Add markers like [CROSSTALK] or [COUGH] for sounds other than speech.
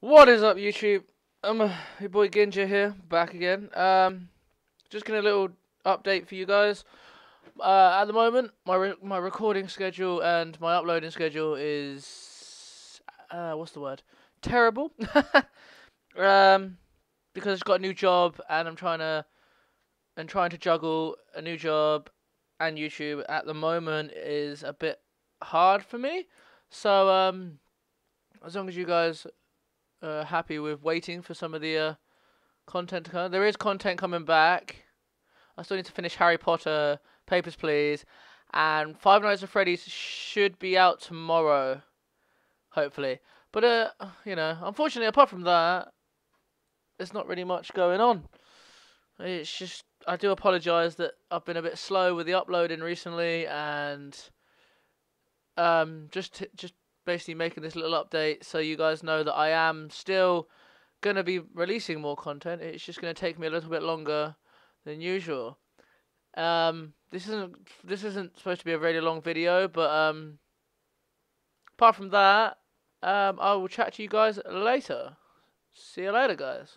What is up, YouTube? I'm uh, your boy Ginger here, back again. Um, just getting a little update for you guys. Uh, at the moment, my re my recording schedule and my uploading schedule is uh, what's the word? Terrible. [LAUGHS] um, because I've got a new job and I'm trying to and trying to juggle a new job and YouTube at the moment is a bit hard for me. So um, as long as you guys are happy with waiting for some of the uh, content to come, there is content coming back. I still need to finish Harry Potter, Papers Please, and Five Nights at Freddy's should be out tomorrow, hopefully. But uh, you know, unfortunately, apart from that, there's not really much going on. It's just I do apologise that I've been a bit slow with the uploading recently, and um, just just basically making this little update so you guys know that I am still gonna be releasing more content. It's just gonna take me a little bit longer than usual. Um, this isn't this isn't supposed to be a really long video, but um, apart from that, um, I will chat to you guys later. See you later, guys.